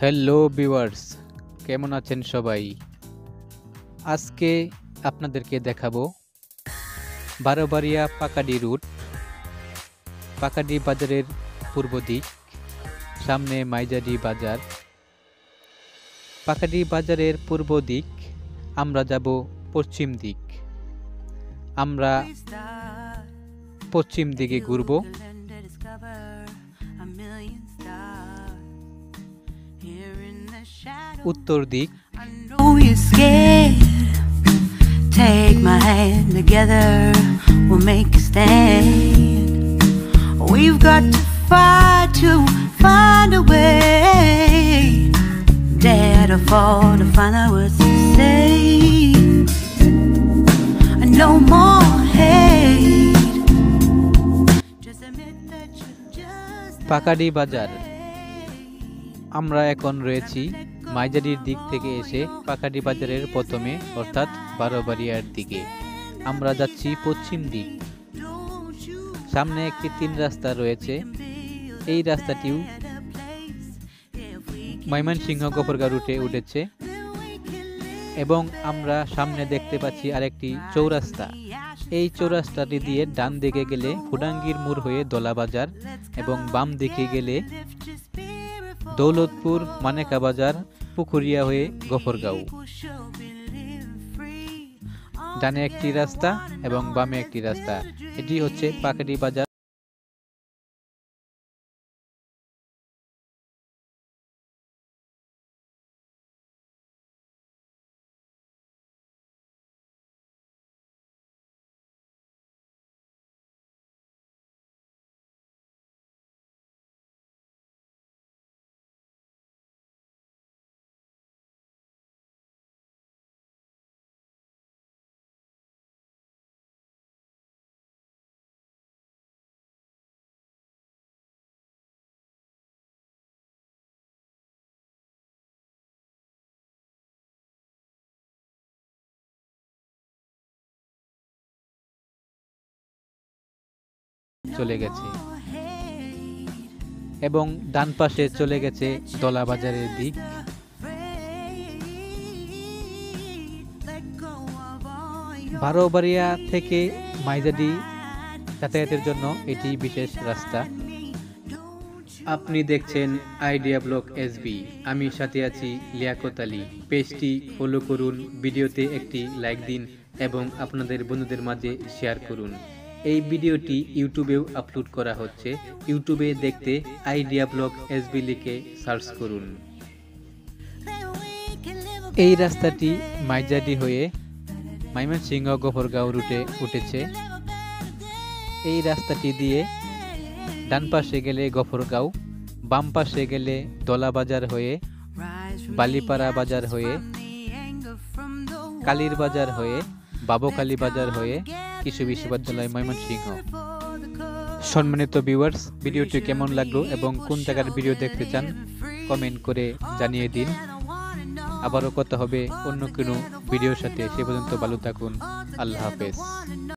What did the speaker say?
Hello viewers কেমন আছেন সবাই? আজকে আপনাদেরকে দেখাবো বারোবাড়িয়া পাকাডি রুট। পাকাডি বাজারের পূর্ব দিক, সামনে মাইজাডি বাজার। পাকাডি বাজারের পূর্ব দিক, আমরা যাব পশ্চিম দিক। আমরা পশ্চিম দিকে ঘুরব। উত্তর দিক। পাকাডি বাজার। আমরা এখন রয়েছি মাইজারির দিক থেকে এসে পাকাডি বাজারের প্রথমে, অর্থাৎ বারোবাড়িয়ার দিকে। আমরা যাচ্ছি পশ্চিম দিক। সামনে একটি তিন রাস্তা রয়েছে। এই রাস্তাটিও ময়মনসিংহ গোপরগা রুটে উঠেছে এবং আমরা সামনে দেখতে পাচ্ছি আরেকটি চৌরাস্তা। এই চৌরাস্তাটি দিয়ে ডান দিকে গেলে ফুডাঙ্গির মোড় হয়ে দোলাবাজার এবং বাম দিকে গেলে দৌলতপুর মানেকা বাজার পুকুরিয়া হয়ে গফরগাঁও। ডানে একটি রাস্তা এবং বামে একটি রাস্তা। এটি হচ্ছে পাকাটি বাজার। চলে গেছে। এবং ডান পাশে চলে গেছে দলা বাজারের দিক। বারোবাড়িয়া থেকে মাইজাডি যাতায়াতের জন্য এটি বিশেষ রাস্তা। আপনি দেখছেন আইডিয়া ব্লক এসবি। আমি সাথে আছি লিয়াকত আলী। পেজটি ফলো করুন, ভিডিওতে একটি লাইক দিন এবং আপনাদের বন্ধুদের মাঝে শেয়ার করুন। এই ভিডিওটি ইউটিউবেও আপলোড করা হচ্ছে। ইউটিউবে দেখতে আইডিয়া ব্লক এসবি লিখে সার্চ করুন। এই রাস্তাটি মাইজাডি হয়ে ময়মনসিংহ গোফরগাঁও রুটে উঠেছে। এই রাস্তাটি দিয়ে ডান পাশে গেলে গফরগাঁও বাম পাশে গেলে দলাবাজার হয়ে বালিপাড়া বাজার হয়ে কালীর বাজার হয়ে বাবুকালী বাজার হয়ে কৃষি বিশ্ববিদ্যালয় ময়মনসিংহ। সম্মানিত ভিউয়ার্স ভিডিওটি কেমন লাগল এবং কোন জায়গার ভিডিও দেখতে চান কমেন্ট করে জানিয়ে দিন। আবারও কথা হবে অন্য কোনো ভিডিওর সাথে। সে পর্যন্ত ভালো থাকুন। আল্লাহ হাফেজ।